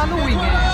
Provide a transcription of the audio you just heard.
following it.